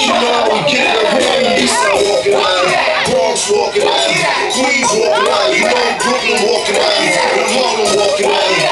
You know around East Side walking out, Bronx walking out, Queens walking out, you know Brooklyn walking out, and Harlem walking out.